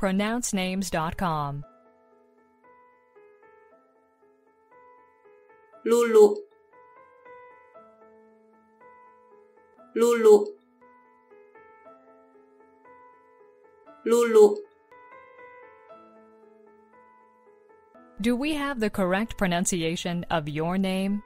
pronouncenames.com. Lulu Lulu Lulu Do we have the correct pronunciation of your name?